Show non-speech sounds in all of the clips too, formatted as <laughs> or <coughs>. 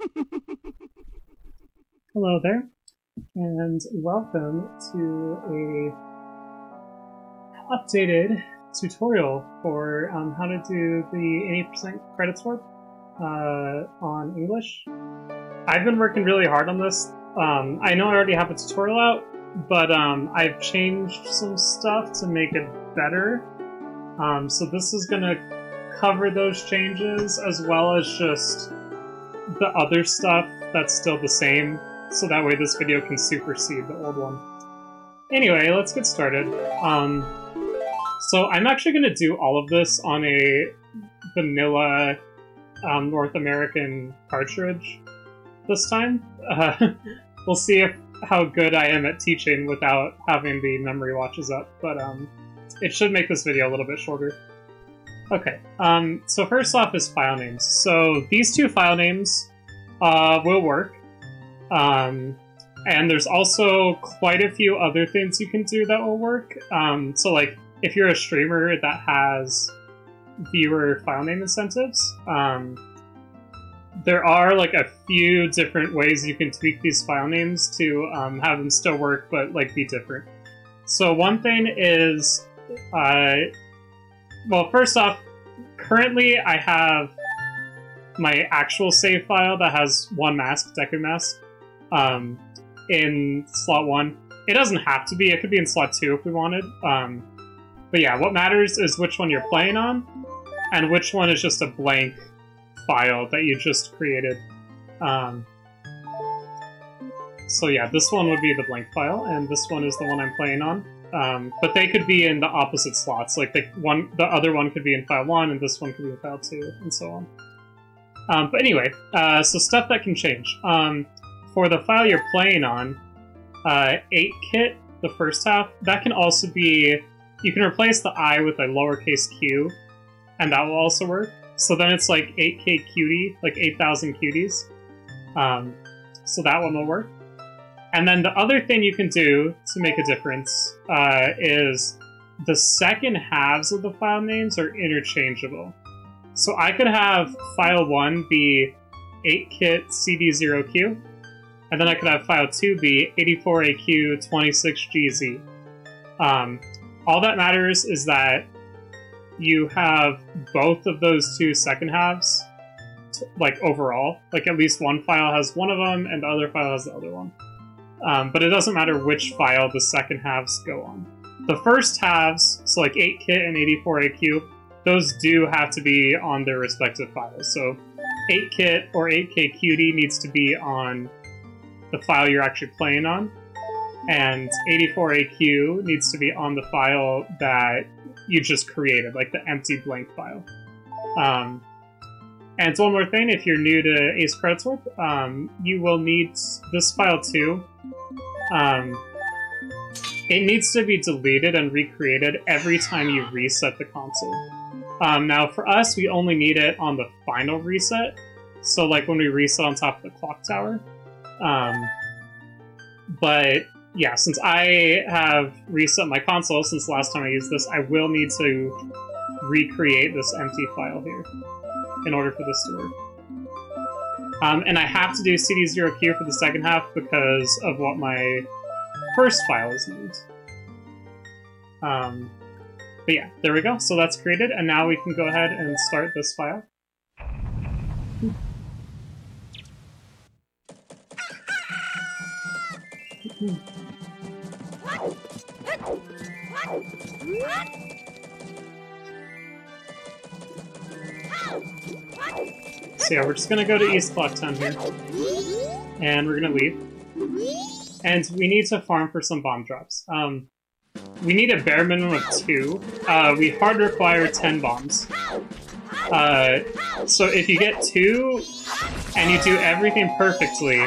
<laughs> Hello there, and welcome to a updated tutorial for um, how to do the Any% credit swap uh, on English. I've been working really hard on this. Um, I know I already have a tutorial out, but um, I've changed some stuff to make it better. Um, so this is going to cover those changes as well as just the other stuff that's still the same, so that way this video can supersede the old one. Anyway, let's get started. Um, so I'm actually going to do all of this on a vanilla um, North American cartridge this time. Uh, <laughs> we'll see if how good I am at teaching without having the memory watches up, but um, it should make this video a little bit shorter. Okay, um, so first off is file names. So these two file names uh, will work. Um, and there's also quite a few other things you can do that will work. Um, so like, if you're a streamer that has viewer file name incentives, um, there are like a few different ways you can tweak these file names to um, have them still work, but like be different. So one thing is, uh, well, first off, currently I have my actual save file that has one mask, Deku Mask, um, in slot one. It doesn't have to be, it could be in slot two if we wanted. Um, but yeah, what matters is which one you're playing on, and which one is just a blank file that you just created. Um, so yeah, this one would be the blank file, and this one is the one I'm playing on. Um, but they could be in the opposite slots. Like the one, the other one could be in file one, and this one could be in file two, and so on. Um, but anyway, uh, so stuff that can change. Um, for the file you're playing on, uh, 8kit, the first half, that can also be, you can replace the i with a lowercase q, and that will also work. So then it's like 8k cutie, like 8,000 cuties. Um, so that one will work. And then the other thing you can do to make a difference uh, is the second halves of the file names are interchangeable. So I could have file 1 be 8kit cd0q, and then I could have file 2 be 84aq26gz. Um, all that matters is that you have both of those two second halves, like overall. Like at least one file has one of them, and the other file has the other one. Um, but it doesn't matter which file the second halves go on. The first halves, so like 8kit and 84aq, those do have to be on their respective files. So 8kit or 8kqt needs to be on the file you're actually playing on, and 84aq needs to be on the file that you just created, like the empty blank file. Um, and one more thing, if you're new to Ace Credit Swap, um, you will need this file too. Um, it needs to be deleted and recreated every time you reset the console. Um, now, for us, we only need it on the final reset. So, like when we reset on top of the clock tower. Um, but yeah, since I have reset my console since the last time I used this, I will need to recreate this empty file here in order for this to work. Um, and I have to do cd0q for the second half because of what my first file is. Um, but yeah, there we go. So that's created, and now we can go ahead and start this file. So yeah, we're just gonna go to East Clock Town here. And we're gonna leave. And we need to farm for some bomb drops. Um, we need a bare minimum of two. Uh, we hard require 10 bombs. Uh, so if you get two, and you do everything perfectly,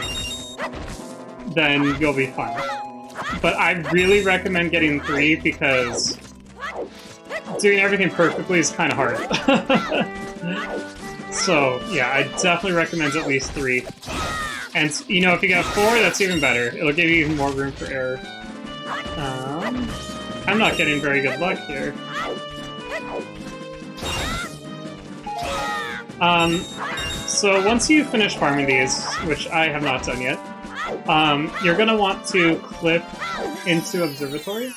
then you'll be fine. But I really recommend getting three because doing everything perfectly is kind of hard. <laughs> so, yeah, I definitely recommend at least three. And, you know, if you get four, that's even better. It'll give you even more room for error. Um, I'm not getting very good luck here. Um, So once you finish farming these, which I have not done yet, um, you're gonna want to clip into Observatory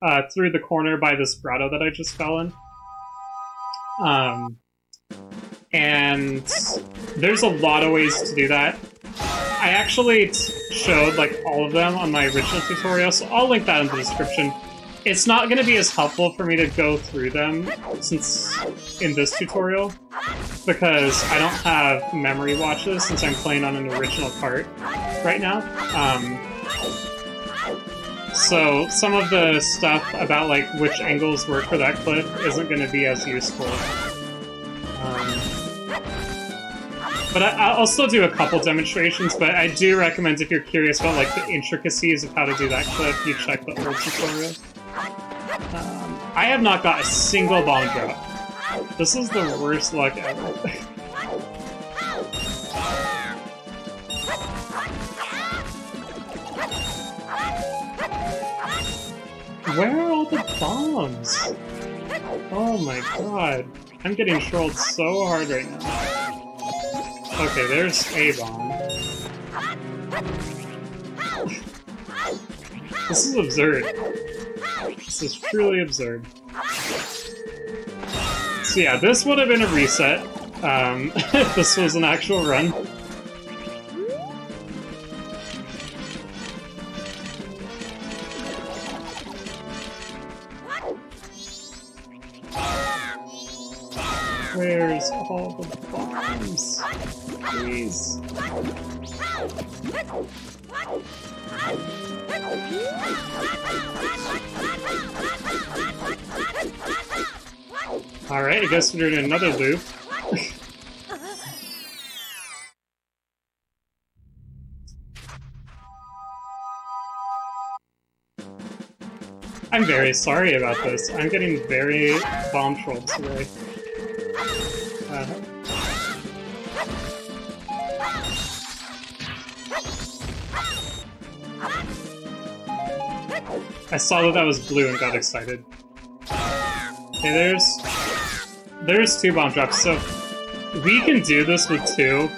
uh, through the corner by this grotto that I just fell in. Um, and there's a lot of ways to do that. I actually showed like all of them on my original tutorial, so I'll link that in the description. It's not going to be as helpful for me to go through them since in this tutorial because I don't have memory watches since I'm playing on an original cart right now. Um, so some of the stuff about like which angles work for that clip isn't going to be as useful. But I, will still do a couple demonstrations, but I do recommend if you're curious about like the intricacies of how to do that clip, you check the old tutorial. Um, I have not got a single bomb drop. This is the worst luck ever. Where are all the bombs? Oh my god. I'm getting trolled so hard right now. Okay, there's a bomb. this is absurd. This is truly absurd. So yeah, this would have been a reset um, <laughs> if this was an actual run. All the bombs? Please. Alright, I guess we're doing another loop. I'm very sorry about this. I'm getting very bomb trolled today. I saw that that was blue and got excited. Okay, there's there's two bomb drops, so we can do this with two,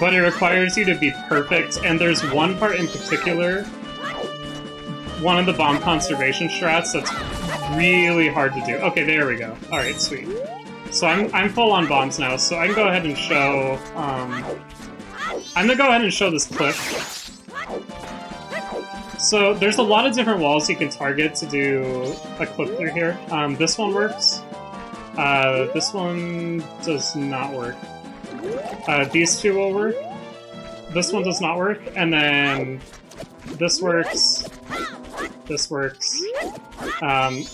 but it requires you to be perfect, and there's one part in particular, one of the bomb conservation strats that's really hard to do. Okay, there we go. Alright, sweet. So I'm, I'm full on bombs now, so I can go ahead and show, um, I'm gonna go ahead and show this clip. So there's a lot of different walls you can target to do a clip through here. Um, this one works. Uh, this one does not work. Uh, these two will work. This one does not work, and then this works. This works. Um,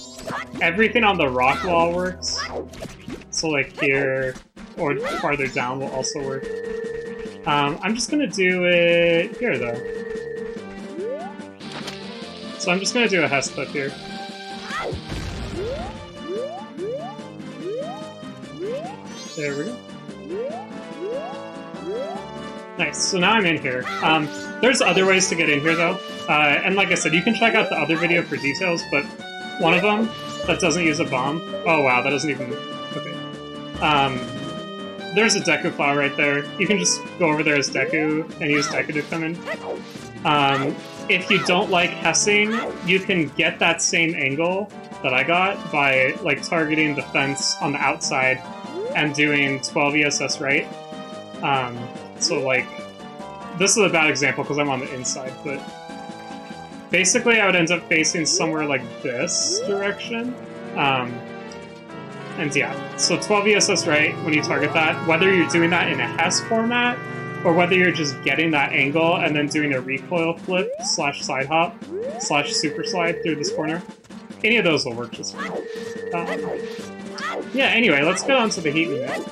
everything on the rock wall works. So like here or farther down will also work. Um, I'm just gonna do it here though. So I'm just gonna do a clip here. There we go. Nice, so now I'm in here. Um, there's other ways to get in here, though. Uh, and like I said, you can check out the other video for details, but one of them that doesn't use a bomb... Oh, wow, that doesn't even... Um, there's a Deku flower right there. You can just go over there as Deku and use Deku to come in. Um, if you don't like Hessing, you can get that same angle that I got by like targeting the fence on the outside and doing 12 ESS right. Um, so like, this is a bad example because I'm on the inside, but basically I would end up facing somewhere like this direction. Um, and yeah, so 12 ESS right when you target that, whether you're doing that in a Hess format or whether you're just getting that angle and then doing a recoil flip slash side hop slash super slide through this corner, any of those will work just fine. Um, yeah, anyway, let's get on to the heap manip.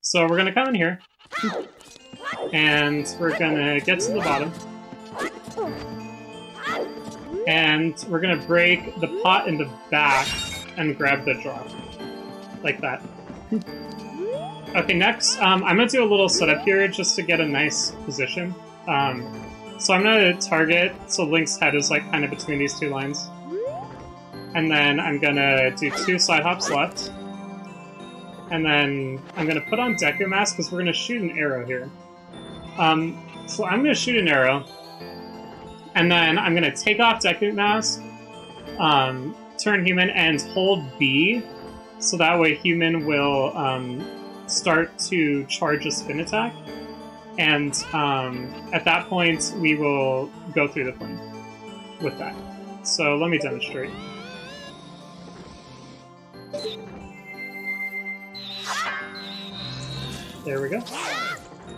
So we're gonna come in here, and we're gonna get to the bottom, and we're gonna break the pot in the back and grab the drop, like that. Okay, next, um, I'm gonna do a little setup here just to get a nice position. Um, so I'm gonna target, so Link's head is like kind of between these two lines. And then I'm gonna do two side hops left. and then I'm gonna put on Deku Mask because we're gonna shoot an arrow here. Um, so I'm gonna shoot an arrow, and then I'm gonna take off Deku Mask, um, turn human, and hold B, so that way human will um, start to charge a spin attack, and um, at that point we will go through the plane with that. So let me demonstrate. There we go.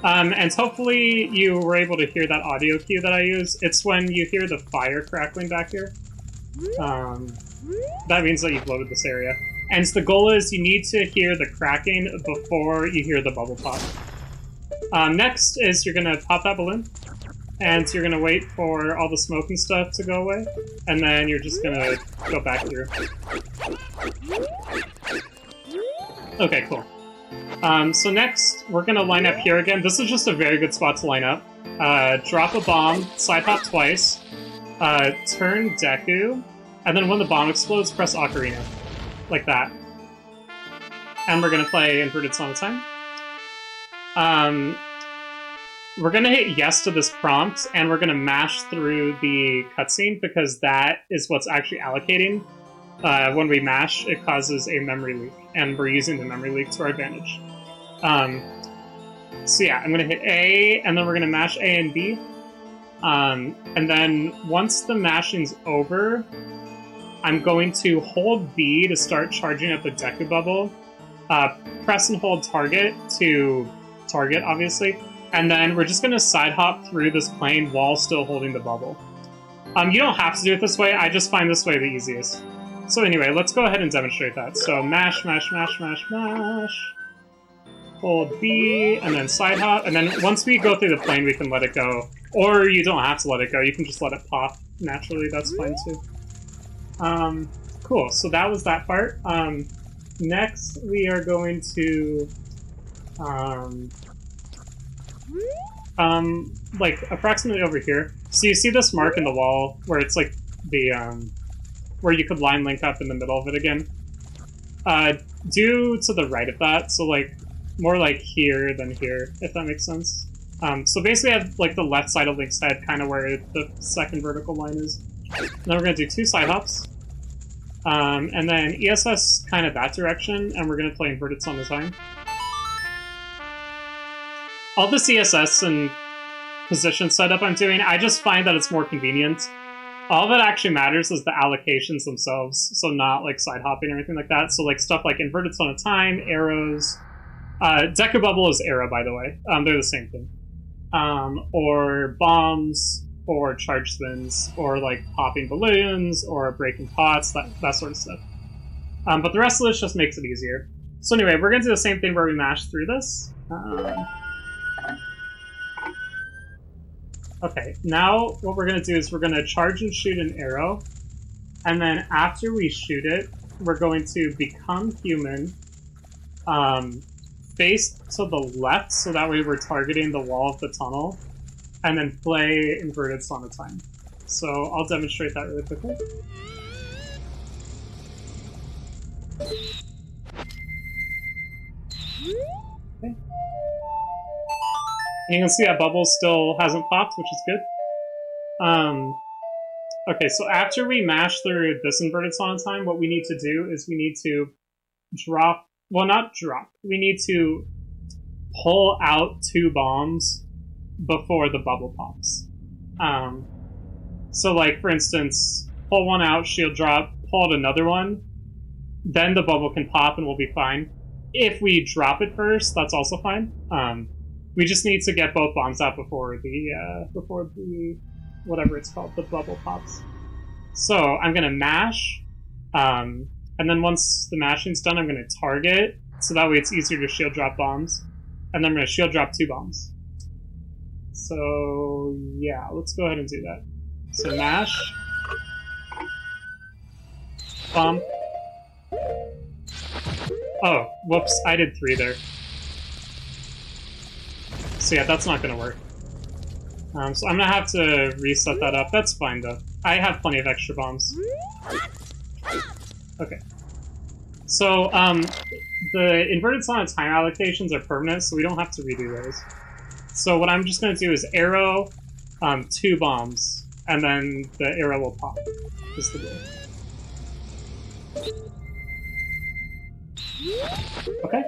Um, and hopefully you were able to hear that audio cue that I use. It's when you hear the fire crackling back here. Um, that means that you've loaded this area. And the goal is you need to hear the cracking before you hear the bubble pop. Um, next is you're going to pop that balloon, and you're going to wait for all the smoke and stuff to go away, and then you're just going to go back through. Okay, cool. Um, so next, we're going to line up here again. This is just a very good spot to line up. Uh, drop a bomb, side hop twice, uh, turn Deku, and then when the bomb explodes, press Ocarina. Like that. And we're going to play Inverted Song Time. Um, we're going to hit yes to this prompt, and we're going to mash through the cutscene, because that is what's actually allocating. Uh, when we mash, it causes a memory leak, and we're using the memory leak to our advantage. Um, so yeah, I'm to hit A, and then we're to mash A and B. Um, and then once the mashing's over, I'm going to hold B to start charging up the Deku Bubble. Uh, press and hold target to target, obviously. And then we're just to side hop through this plane while still holding the bubble. Um, you don't have to do it this way, I just find this way the easiest. So anyway, let's go ahead and demonstrate that. So mash, mash, mash, mash, mash. Hold B, and then side hop, and then once we go through the plane, we can let it go. Or you don't have to let it go, you can just let it pop naturally, that's fine too. Um, cool, so that was that part. Um, next, we are going to, um, um, like, approximately over here. So you see this mark in the wall, where it's like the, um, where you could line link up in the middle of it again? Uh, do to the right of that, so like, more like here than here, if that makes sense. Um, so basically I have like the left side of Link's head, kind of where the second vertical line is. Then we're going to do two side hops. Um, and then ESS kind of that direction, and we're going to play Inverted Song of Time. All the ESS and position setup I'm doing, I just find that it's more convenient. All that actually matters is the allocations themselves, so not like side hopping or anything like that. So like stuff like Inverted Song of Time, arrows, uh, Deku Bubble is arrow, by the way. Um, they're the same thing. Um, or bombs, or charge spins, or like popping balloons, or breaking pots, that, that sort of stuff. Um, but the rest of this just makes it easier. So anyway, we're going to do the same thing where we mash through this. Um, okay, now what we're going to do is we're going to charge and shoot an arrow. And then after we shoot it, we're going to become human, um, face to the left, so that way we're targeting the wall of the tunnel, and then play Inverted Song of Time. So I'll demonstrate that really quickly. Okay. And you can see that bubble still hasn't popped, which is good. Um, okay, so after we mash through this Inverted Song Time, what we need to do is we need to drop well, not drop. We need to pull out two bombs before the bubble pops. Um, so, like, for instance, pull one out, shield drop, pull out another one, then the bubble can pop and we'll be fine. If we drop it first, that's also fine. Um, we just need to get both bombs out before the, uh, before the, whatever it's called, the bubble pops. So, I'm gonna mash, um, and then once the mashing's done, I'm going to target, so that way it's easier to shield drop bombs. And then I'm going to shield drop two bombs. So, yeah, let's go ahead and do that. So mash. Bomb. Oh, whoops, I did three there. So yeah, that's not going to work. Um, so I'm going to have to reset that up. That's fine, though. I have plenty of extra bombs. Okay. So, um, the inverted Song of Time allocations are permanent, so we don't have to redo those. So what I'm just going to do is arrow um, two bombs, and then the arrow will pop, is the goal. Okay.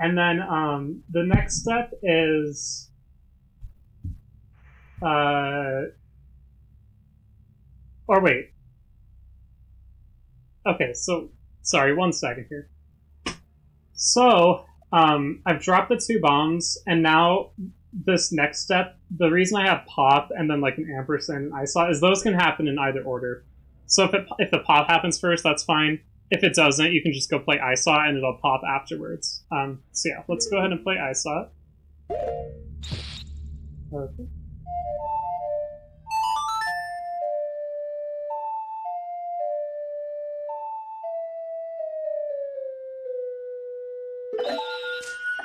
And then um, the next step is... Uh, or wait. Okay, so sorry, one second here. So um, I've dropped the two bombs, and now this next step, the reason I have pop and then like an ampersand ISoT is those can happen in either order. So if it, if the pop happens first, that's fine. If it doesn't, you can just go play ISoT and it'll pop afterwards. Um, so yeah, let's go ahead and play ISoT Okay.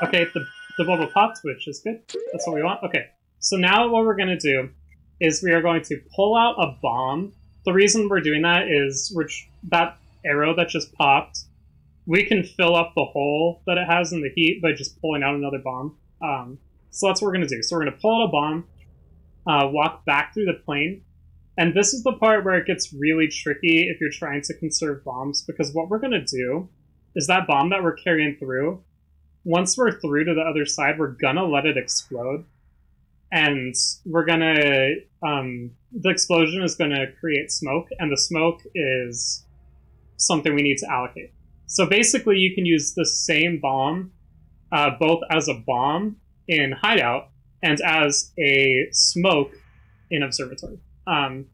Okay, the, the bubble popped, which is good. That's what we want. Okay, so now what we're going to do is we are going to pull out a bomb. The reason we're doing that is we're that arrow that just popped, we can fill up the hole that it has in the heap by just pulling out another bomb. Um, so that's what we're going to do. So we're going to pull out a bomb, uh, walk back through the plane, and this is the part where it gets really tricky if you're trying to conserve bombs, because what we're going to do is that bomb that we're carrying through, once we're through to the other side, we're gonna let it explode. And we're gonna, um, the explosion is gonna create smoke, and the smoke is something we need to allocate. So basically, you can use the same bomb, uh, both as a bomb in Hideout and as a smoke in Observatory. Um,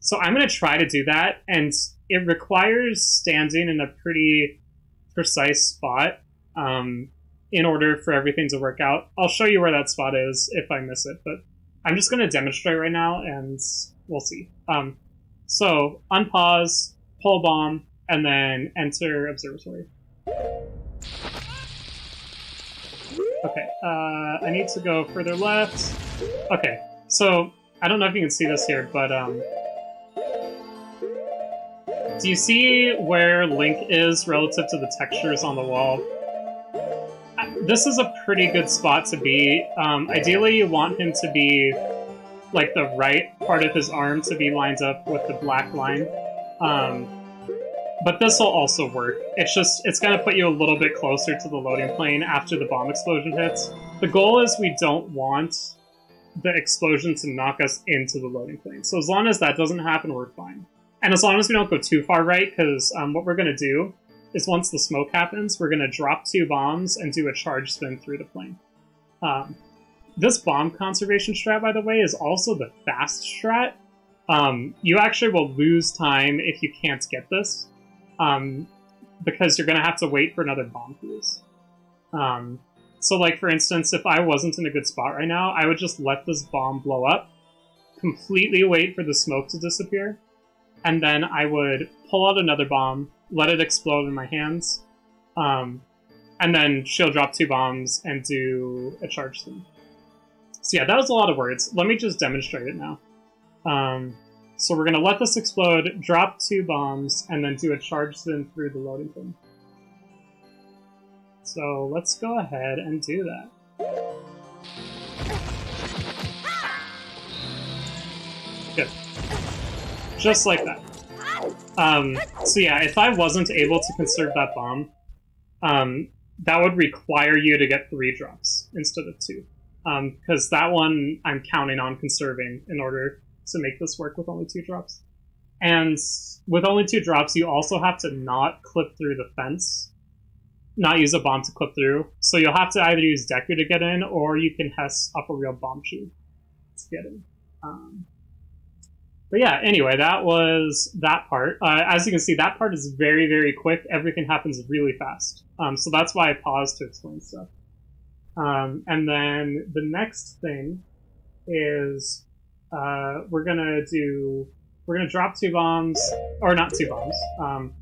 so I'm going to try to do that, and it requires standing in a pretty precise spot. Um, in order for everything to work out. I'll show you where that spot is if I miss it, but I'm just going to demonstrate right now and we'll see. Um, so unpause, pull bomb, and then enter observatory. Okay, uh, I need to go further left. Okay, so I don't know if you can see this here, but um, do you see where Link is relative to the textures on the wall? This is a pretty good spot to be. Um, ideally, you want him to be like the right part of his arm to be lined up with the black line. Um, but this will also work. It's just, it's going to put you a little bit closer to the loading plane after the bomb explosion hits. The goal is we don't want the explosion to knock us into the loading plane. So as long as that doesn't happen, we're fine. And as long as we don't go too far right, because um, what we're going to do is once the smoke happens, we're going to drop two bombs and do a charge spin through the plane. Um, this bomb conservation strat, by the way, is also the fast strat. Um, you actually will lose time if you can't get this, um, because you're going to have to wait for another bomb fuse. Um, so, like, for instance, if I wasn't in a good spot right now, I would just let this bomb blow up, completely wait for the smoke to disappear, and then I would pull out another bomb, let it explode in my hands, um, and then she'll drop two bombs and do a charge thing. So yeah, that was a lot of words. Let me just demonstrate it now. Um, so we're going to let this explode, drop two bombs, and then do a charge spin through the loading thing. So let's go ahead and do that. Good. Just like that. Um, so yeah, if I wasn't able to conserve that bomb, um, that would require you to get three drops instead of two. Because um, that one I'm counting on conserving in order to make this work with only two drops. And with only two drops, you also have to not clip through the fence, not use a bomb to clip through. So you'll have to either use Deku to get in, or you can Hess up a real bombchu to get in. Um, but yeah, anyway, that was that part. Uh, as you can see, that part is very, very quick. Everything happens really fast. Um, so that's why I paused to explain stuff. Um, and then the next thing is uh, we're gonna do we're gonna drop two bombs or not two bombs. Um,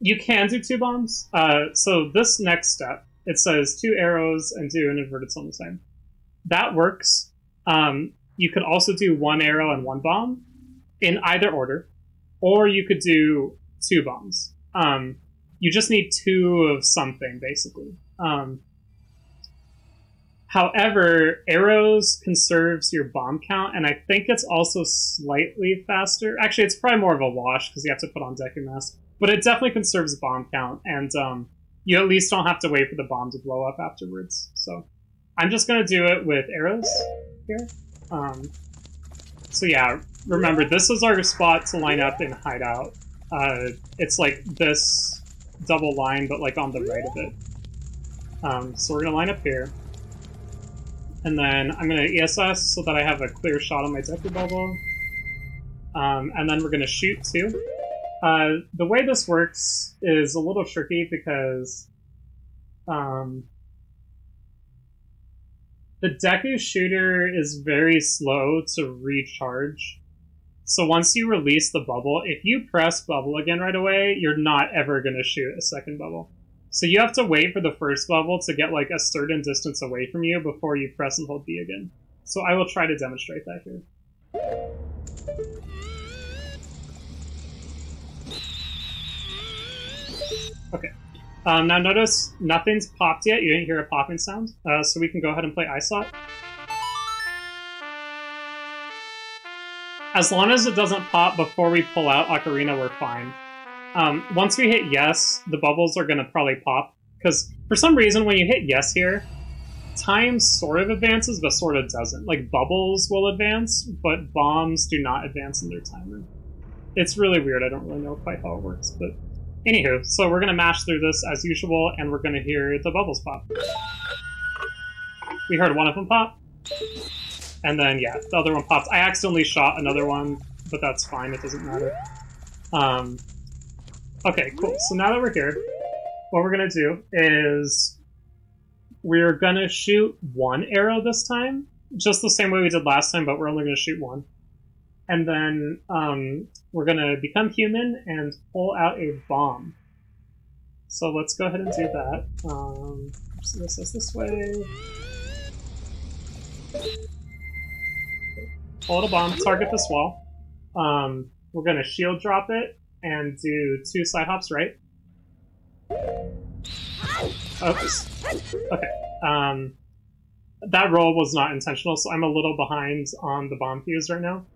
you can do two bombs. Uh, so this next step it says two arrows and do an inverted same. That works. Um, you could also do one arrow and one bomb in either order, or you could do two bombs. Um, you just need two of something, basically. Um, however, arrows conserves your bomb count, and I think it's also slightly faster. Actually, it's probably more of a wash because you have to put on Deku Mask, but it definitely conserves bomb count, and um, you at least don't have to wait for the bomb to blow up afterwards. So I'm just gonna do it with arrows here. Um, so yeah, remember this is our spot to line up and hide out. Uh, it's like this double line, but like on the right of it. Um, so we're gonna line up here. And then I'm gonna ESS so that I have a clear shot on my Deku Bubble. Um, and then we're gonna shoot too. Uh, the way this works is a little tricky because um, the Deku shooter is very slow to recharge. So once you release the bubble, if you press bubble again right away, you're not ever going to shoot a second bubble. So you have to wait for the first bubble to get like a certain distance away from you before you press and hold B again. So I will try to demonstrate that here. Okay. Um, now notice nothing's popped yet. You didn't hear a popping sound. Uh, so we can go ahead and play ISOT. As long as it doesn't pop before we pull out Ocarina, we're fine. Um, once we hit yes, the bubbles are going to probably pop. Because for some reason, when you hit yes here, time sort of advances, but sort of doesn't. Like, bubbles will advance, but bombs do not advance in their timer. It's really weird. I don't really know quite how it works, but... Anywho, so we're going to mash through this as usual, and we're going to hear the bubbles pop. We heard one of them pop. And then, yeah, the other one popped. I accidentally shot another one, but that's fine. It doesn't matter. Um, okay, cool. So now that we're here, what we're going to do is we're going to shoot one arrow this time, just the same way we did last time, but we're only going to shoot one. And then um, we're going to become human and pull out a bomb. So let's go ahead and do that. Um, so this is this way. Hold a bomb, target this wall. Um, we're gonna shield drop it and do two side hops right. Oops. Okay. Um, that roll was not intentional, so I'm a little behind on the bomb fuse right now.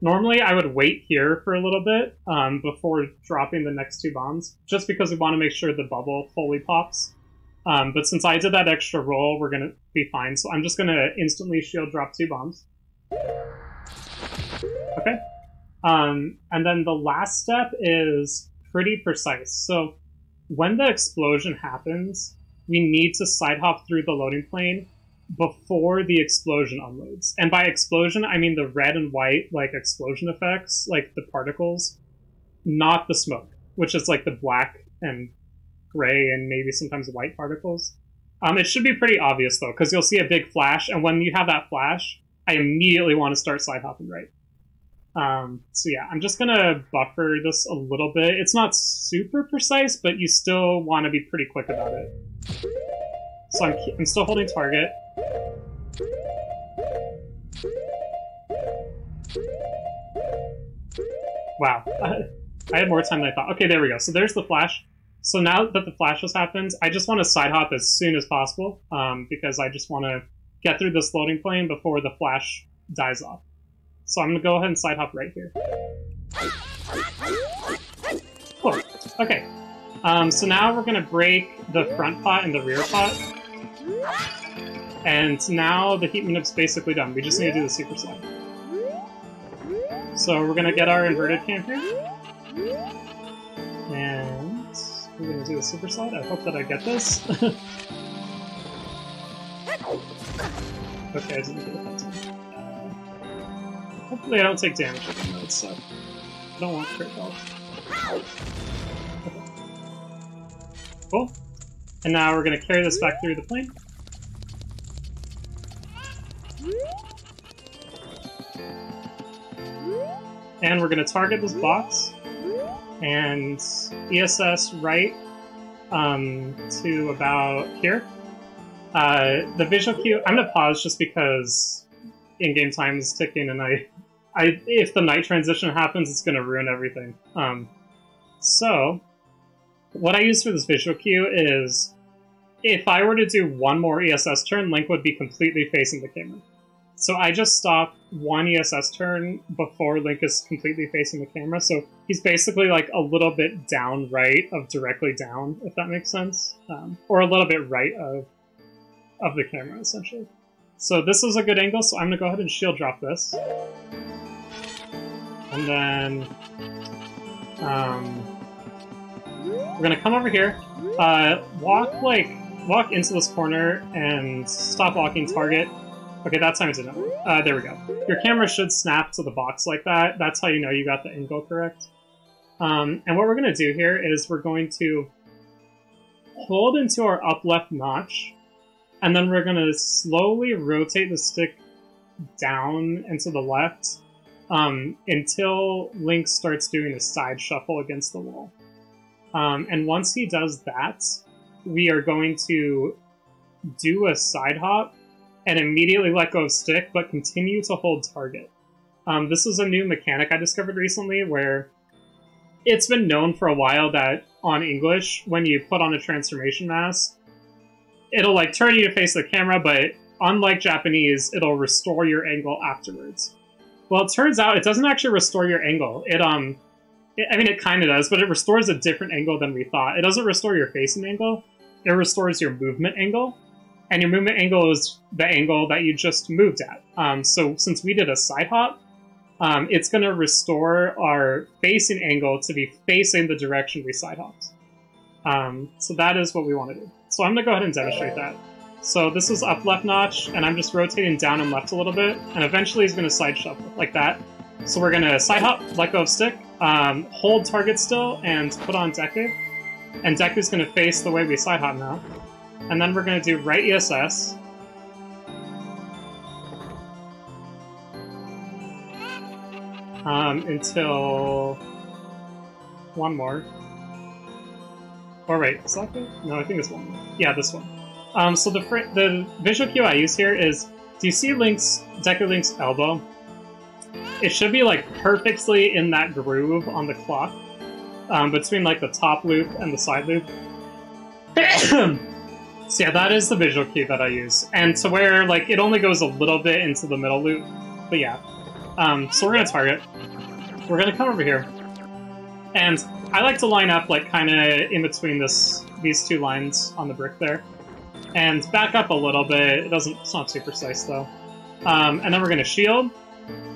Normally, I would wait here for a little bit um, before dropping the next two bombs, just because we want to make sure the bubble fully pops. Um, but since I did that extra roll, we're going to be fine. So I'm just going to instantly shield drop two bombs. Okay. Um, and then the last step is pretty precise. So when the explosion happens, we need to side hop through the loading plane before the explosion unloads. And by explosion, I mean the red and white, like explosion effects, like the particles, not the smoke, which is like the black and gray and maybe sometimes white particles. Um, it should be pretty obvious though, because you'll see a big flash, and when you have that flash, I immediately want to start side hopping right. Um, so yeah, I'm just gonna buffer this a little bit. It's not super precise, but you still want to be pretty quick about it. So I'm, I'm still holding target. Wow, <laughs> I had more time than I thought. Okay, there we go. So there's the flash. So now that the flash has happened, I just want to side hop as soon as possible um, because I just want to get through this loading plane before the flash dies off. So I'm to go ahead and side hop right here. Cool. Okay. Um, so now we're to break the front pot and the rear pot. And now the heap manip's basically done. We just need to do the super slide. So we're to get our inverted cam here. And we're to do the super slide. I hope that I get this. <laughs> okay, I didn't it. Hopefully I don't take damage with them, so I don't want crit health. Cool. And now we're going to carry this back through the plane. And we're going to target this box and ESS right um, to about here. Uh, the visual cue, I'm going to pause just because in-game time is ticking, and I, I if the night transition happens, it's going to ruin everything. Um, so what I use for this visual cue is if I were to do one more ESS turn, Link would be completely facing the camera. So I just stop one ESS turn before Link is completely facing the camera. So he's basically like a little bit down right of directly down, if that makes sense, um, or a little bit right of of the camera essentially. So this is a good angle. So I'm gonna go ahead and shield drop this, and then um, we're gonna come over here, uh, walk like walk into this corner and stop walking target Okay, that time it didn't work. Uh, there we go. Your camera should snap to the box like that. That's how you know you got the angle correct. Um, and what we're going to do here is we're going to hold into our up left notch, and then we're going to slowly rotate the stick down and to the left um, until Link starts doing a side shuffle against the wall. Um, and once he does that, we are going to do a side hop and immediately let go of stick, but continue to hold target. Um, this is a new mechanic I discovered recently where it's been known for a while that on English, when you put on a transformation mask, it'll like turn you to face the camera, but unlike Japanese, it'll restore your angle afterwards. Well, it turns out it doesn't actually restore your angle. It um, it, I mean, it kind of does, but it restores a different angle than we thought. It doesn't restore your facing angle; it restores your movement angle and your movement angle is the angle that you just moved at. Um, so since we did a side hop, um, it's going to restore our facing angle to be facing the direction we side hopped. Um, so that is what we want to do. So I'm going to go ahead and demonstrate that. So this is up left notch, and I'm just rotating down and left a little bit, and eventually he's going to side shuffle, like that. So we're going to side hop, let go of stick, um, hold target still, and put on Deku. And Deku's going to face the way we side hop now. And then we're going to do right ESS. Um, until one more. Or wait, is that good? No, I think it's one more. Yeah, this one. Um, so the the visual cue I use here is, do you see Link's Deku Link's elbow? It should be like perfectly in that groove on the clock, um, between like the top loop and the side loop. <coughs> So yeah, that is the visual cue that I use. And to where, like, it only goes a little bit into the middle loop. But yeah. Um, so we're gonna target. We're gonna come over here. And I like to line up, like, kind of in between this these two lines on the brick there. And back up a little bit. It doesn't, it's not too precise, though. Um, and then we're gonna shield.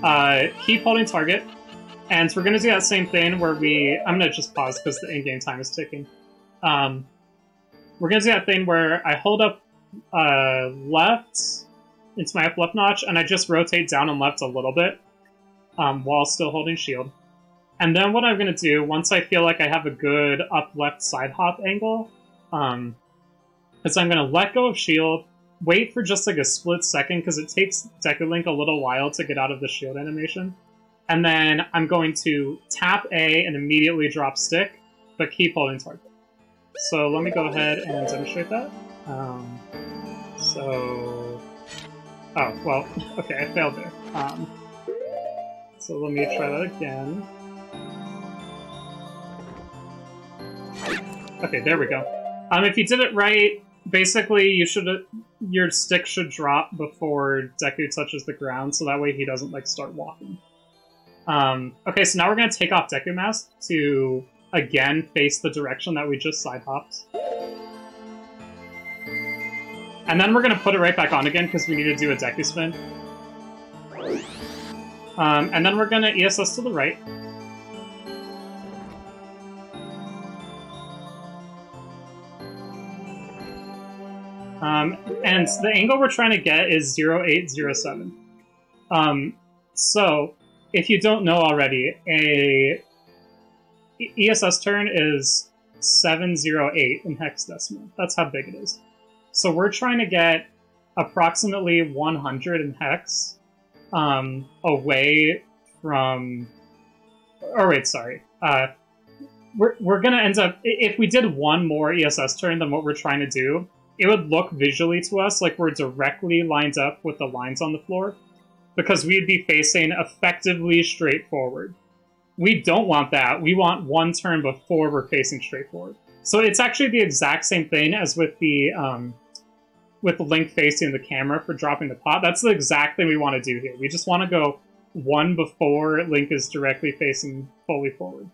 Uh, keep holding target. And we're gonna do that same thing where we... I'm gonna just pause because the in-game time is ticking. Um, we're gonna do that thing where I hold up uh, left into my up left notch, and I just rotate down and left a little bit um, while still holding shield. And then what I'm gonna do, once I feel like I have a good up left side hop angle, um, is I'm gonna let go of shield, wait for just like a split second, because it takes Deku Link a little while to get out of the shield animation. And then I'm going to tap A and immediately drop stick, but keep holding target. So let me go ahead and demonstrate that. Um, so, oh, well, <laughs> okay, I failed there. Um, so let me try that again. Okay, there we go. Um, if you did it right, basically you should your stick should drop before Deku touches the ground, so that way he doesn't like start walking. Um, okay, so now we're gonna take off Deku Mask to again face the direction that we just side hopped. And then we're to put it right back on again because we need to do a Deku spin. Um, and then we're to ESS to the right. Um, and the angle we're trying to get is 0807. Um, so, if you don't know already, a ESS turn is 708 in hexadecimal. That's how big it is. So we're trying to get approximately 100 in hex um, away from. Or wait, sorry. Uh, we're, we're going to end up. If we did one more ESS turn than what we're trying to do, it would look visually to us like we're directly lined up with the lines on the floor because we'd be facing effectively straight forward. We don't want that. We want one turn before we're facing straight forward. So it's actually the exact same thing as with the um, with the link facing the camera for dropping the pot. That's the exact thing we want to do here. We just want to go one before Link is directly facing fully forward.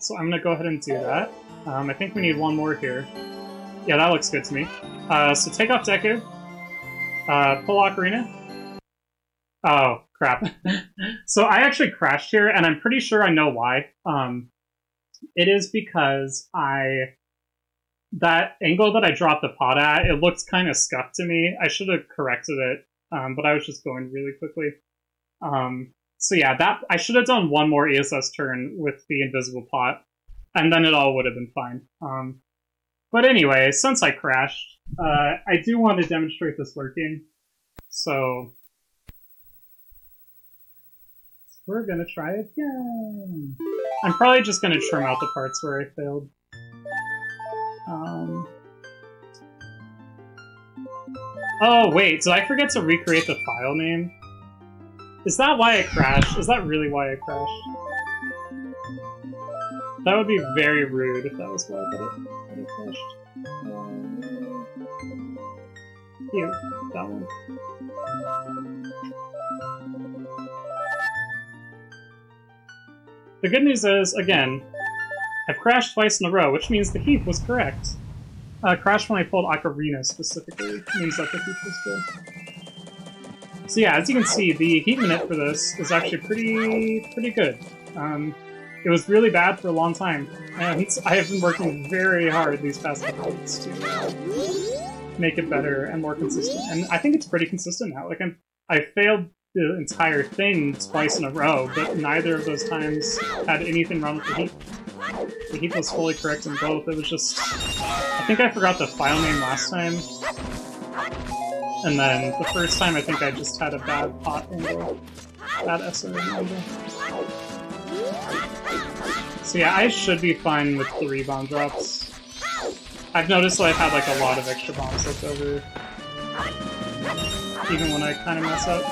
So I'm going to go ahead and do that. Um, I think we need one more here. Yeah, that looks good to me. Uh, so take off Deku. Uh, pull Ocarina. Oh, crap. <laughs> so I actually crashed here, and I'm pretty sure I know why. Um, it is because I that angle that I dropped the pot at, it looks kind of scuffed to me. I should have corrected it, um, but I was just going really quickly. Um, so yeah, that I should have done one more ESS turn with the invisible pot, and then it all would have been fine. Um, but anyway, since I crashed, uh, I do want to demonstrate this working. So we're gonna try again. I'm probably just gonna trim out the parts where I failed. Um, oh, wait, did I forget to recreate the file name? Is that why I crashed? Is that really why I crashed? That would be very rude if that was why I crashed. Um, here, that one. The good news is, again, I've crashed twice in a row, which means the heap was correct. Uh, crashed when I pulled Ocarina specifically, means that the heap was good. So yeah, as you can see, the heap manip for this is actually pretty pretty good. Um, it was really bad for a long time, and I have been working very hard these past couple weeks to make it better and more consistent. And I think it's pretty consistent now. Like I'm, I failed the entire thing twice in a row, but neither of those times had anything wrong with the heap. The heap was fully correct in both. It was just... I think I forgot the file name last time. And then the first time I think I just had a bad pot angle. Bad SO angle. So yeah, I should be fine with three bomb drops. I've noticed that I've had like a lot of extra bombs left over. Even when I kind of mess up.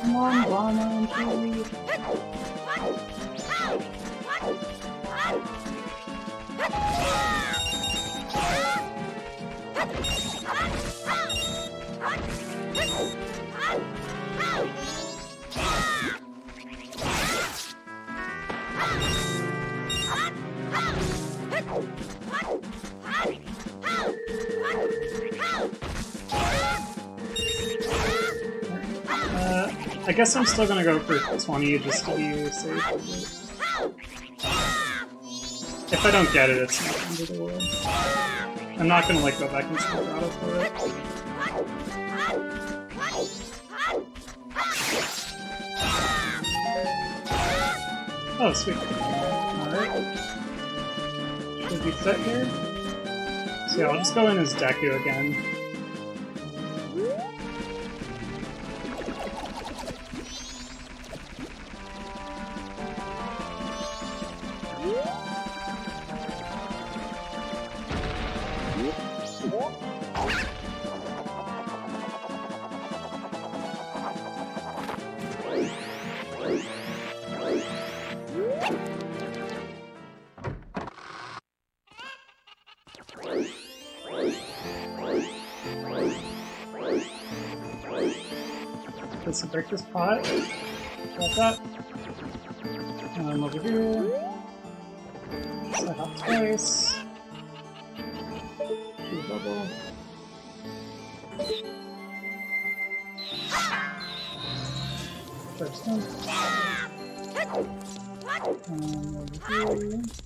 Come on, Uh, I guess I'm still gonna go for 20 just to be safe. If I don't get it, it's not the end of the world. I'm not gonna like go back into the grotto for it. Oh, sweet. Alright. Should we set here. So yeah, I'll just go in as Deku again. Break this pot. Got that. Um, over here. Set up twice. Do double. First one. Um, over here.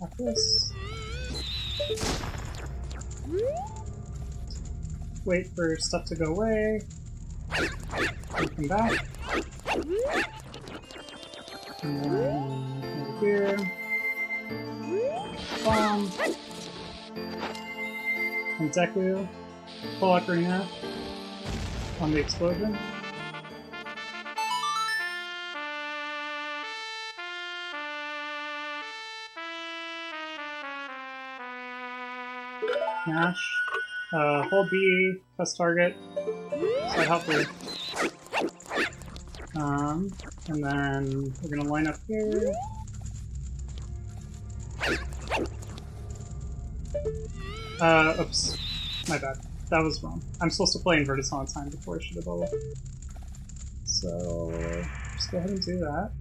Like this wait for stuff to go away. Come back. And here. Bomb. And Deku. Ocarina on the explosion. Smash. Uh, hold B, press target. Side hop through. Um, and then we're gonna line up here. Uh, oops. My bad. That was wrong. I'm supposed to play inverted song time before I shoot a bubble. So, just go ahead and do that.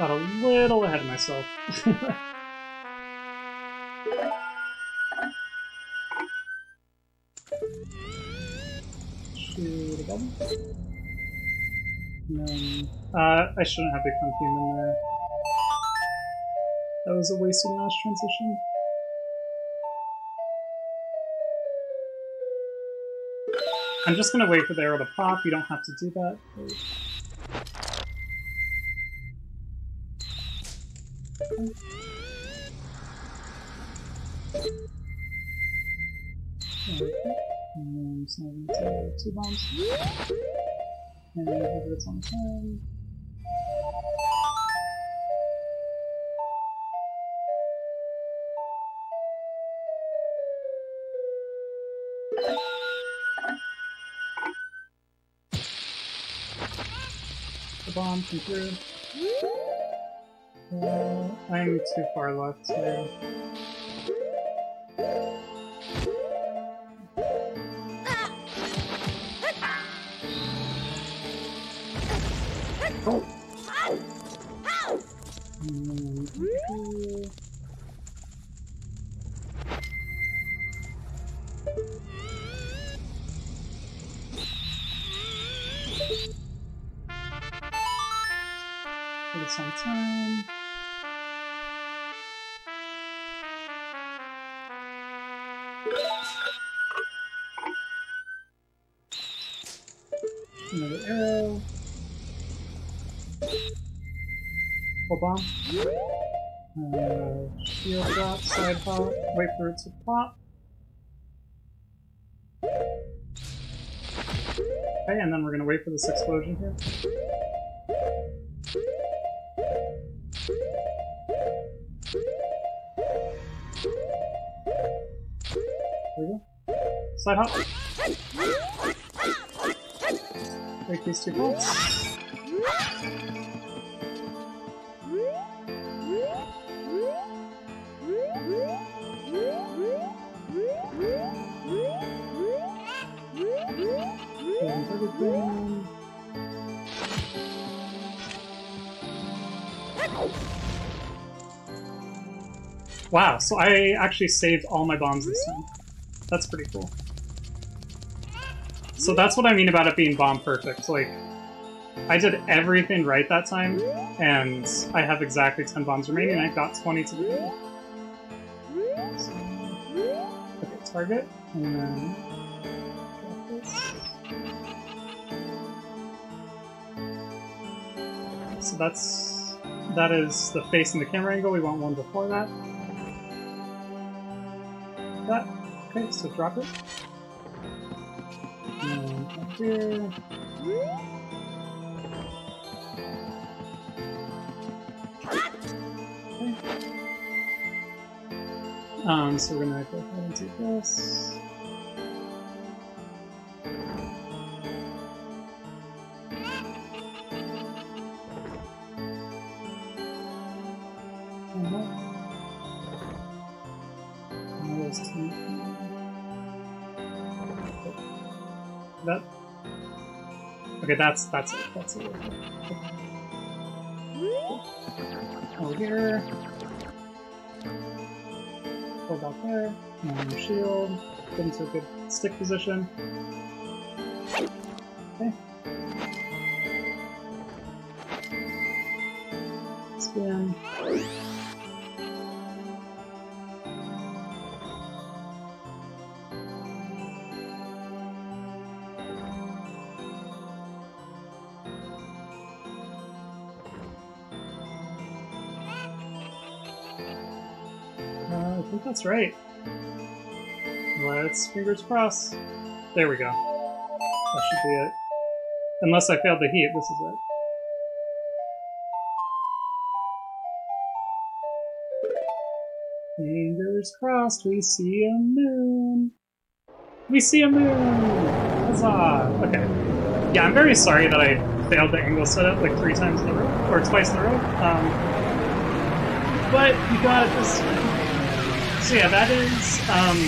Got a little ahead of myself. <laughs> Shoot uh, I shouldn't have become human there. That was a wasted mask transition. I'm just gonna wait for the arrow to pop, you don't have to do that. Two bombs. And whether it's on the. The bomb come through. I'm too far left here. Bomb. Uh, shield drop, side hop, wait for it to pop. Okay, and then we're gonna wait for this explosion here. There we go. Side hop. Break these two bolts. Wow, so I actually saved all my bombs this time. That's pretty cool. So that's what I mean about it being bomb perfect. Like, I did everything right that time, and I have exactly 10 bombs remaining, I got 20 to the. So, okay, target, and then... that's... That is the face and the camera angle. We want one before that. That. Okay, so drop it. And here. Um, so we're gonna go ahead and do this. Okay, that's that's it. That's it. Over here. Hold out there. And shield. Get into a good stick position. Okay. That's right. Let's fingers crossed. There we go. That should be it. Unless I failed the heap, this is it. Fingers crossed, we see a moon. We see a moon! Huzzah! Okay. Yeah, I'm very sorry that I failed the angle setup like three times in a row, or twice in a row. Um, but we got it this. So yeah, that is um,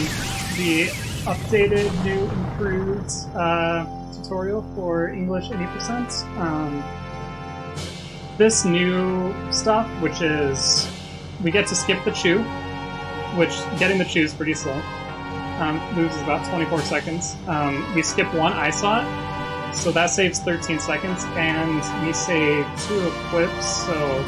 the updated, new, improved uh, tutorial for English Any%. Um, this new stuff, which is we get to skip the chu, which getting the chu is pretty slow. Um, moves about 24 seconds. Um, we skip one ISOT, so that saves 13 seconds, and we save two equips, so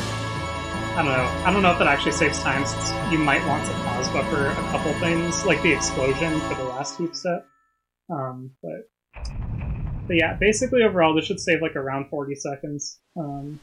I don't know. I don't know if that actually saves time, since you might want to buffer a couple things, like the explosion for the last heap step. Um, but, but yeah, basically overall, this should save like around 40 seconds. Um,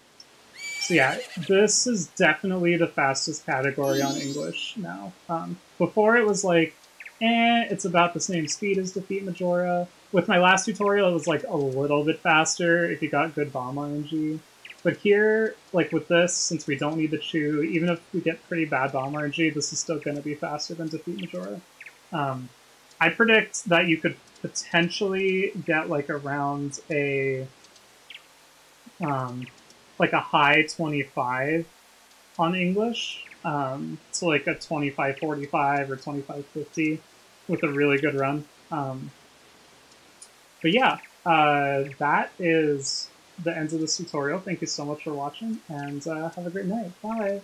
so yeah, this is definitely the fastest category on English now. Um, before it was like, eh, it's about the same speed as Defeat Majora. With my last tutorial, it was like a little bit faster if you got good bomb RNG. But here, like with this, since we don't need the chu, even if we get pretty bad bomb RNG, this is still going to be faster than Defeat Majora. Um, I predict that you could potentially get like around a um, like a high 25 on English. Um, so like a 2545 or 2550 with a really good run. Um, but yeah, uh, that is the end of this tutorial. Thank you so much for watching, and uh, have a great night. Bye!